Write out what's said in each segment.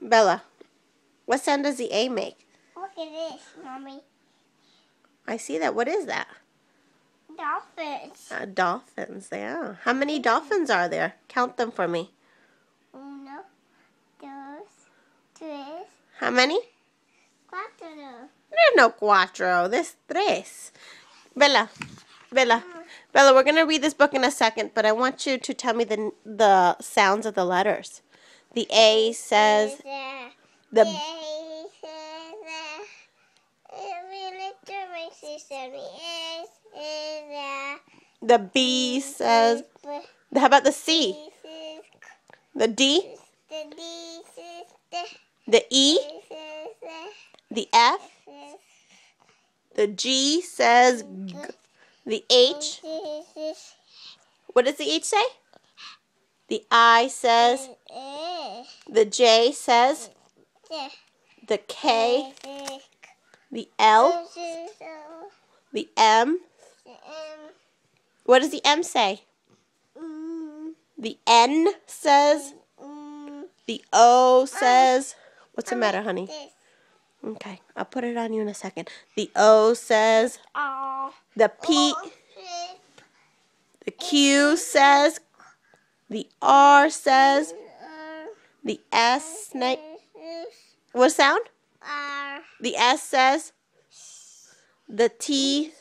Bella, what sound does the A make? Look at this, mommy. I see that. What is that? Dolphins. Uh, dolphins. Yeah. How many dolphins are there? Count them for me. Uno, dos, tres, How many? cuatro. There's no cuatro. There's tres. Bella, Bella, Bella. We're gonna read this book in a second, but I want you to tell me the the sounds of the letters. The A says the the B says. How about the C? The D, the E, the F, the G says g. The H. What does the H say? The I says. The J says. The K. The L. The M. What does the M say? The N says. The O says. What's the matter, honey? Okay, I'll put it on you in a second. The O says. The P. The Q says. The R says. The S. Night. What sound? The S says. The T.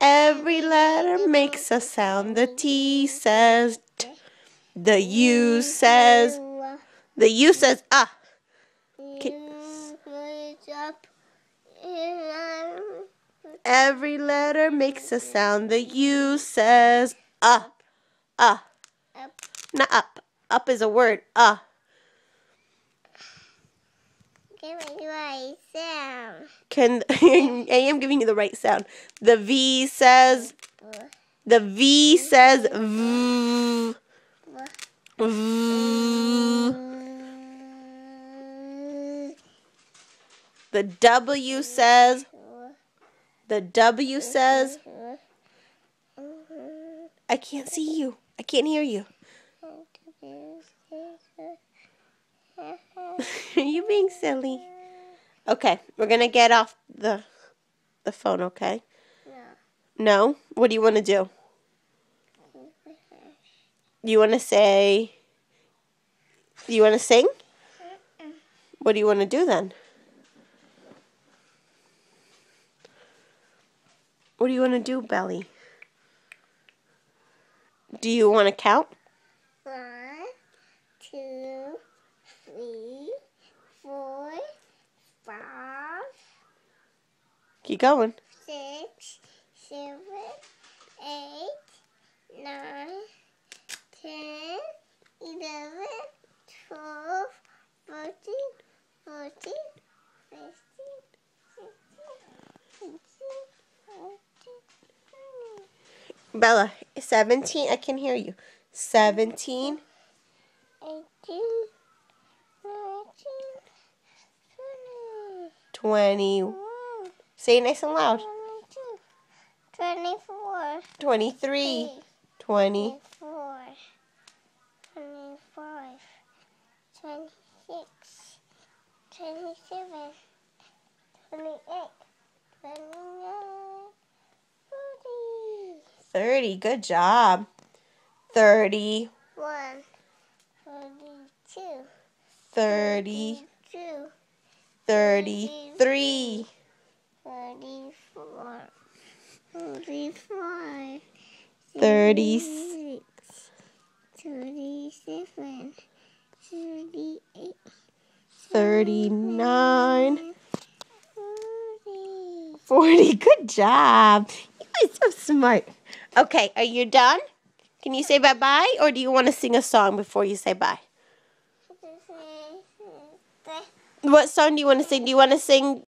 Every letter makes a sound. The T says. T. The U says. The U says ah. Every letter makes a sound. The U says up. Uh. Not up. Up is a word. Uh. Give me right sound. Can I am giving you the right sound. The V says the V says v. v. The W says the W mm-hmm. says I can't see you. I can't hear you. Are you being silly? Okay, we're gonna get off the the phone, okay? No? What do you want to do? You want to say You want to sing? What do you want to do then? What do you want to do, Belly? Do you want to count? One, two, three, four, five, Keep going. six, seven, eight, nine, ten, eleven, twelve, thirteen, fourteen, fifteen, Bella, 17. I can hear you. 17, eighteen, nineteen, twenty. 20. One, Say it nice and loud. 22, 24, 23, 20, 24, 25, 26, 27, 28, 29, 30. Good job. 30, 30, 32, 30, 32, 33, 34, 35, 36. 37, 38, 39, 40. 40. Good job. You guys are so smart. Okay, are you done? Can you say bye bye or do you want to sing a song before you say bye? What song do you want to sing? Do you want to sing